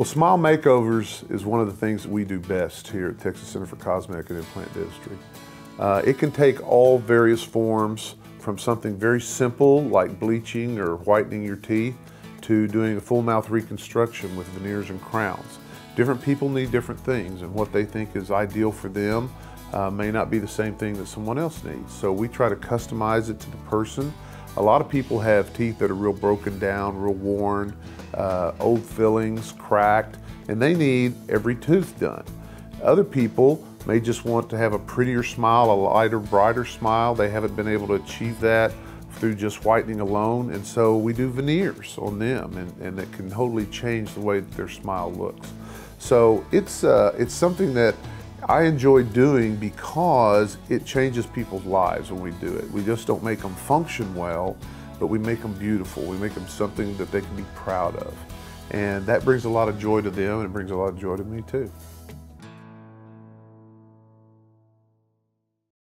Well, Smile Makeovers is one of the things that we do best here at Texas Center for Cosmetic and Implant Dentistry. Uh, it can take all various forms from something very simple like bleaching or whitening your teeth to doing a full mouth reconstruction with veneers and crowns. Different people need different things and what they think is ideal for them uh, may not be the same thing that someone else needs. So we try to customize it to the person. A lot of people have teeth that are real broken down, real worn, uh, old fillings, cracked, and they need every tooth done. Other people may just want to have a prettier smile, a lighter, brighter smile. They haven't been able to achieve that through just whitening alone, and so we do veneers on them, and, and it can totally change the way that their smile looks. So it's, uh, it's something that I enjoy doing because it changes people's lives when we do it. We just don't make them function well, but we make them beautiful. We make them something that they can be proud of. And that brings a lot of joy to them and it brings a lot of joy to me too.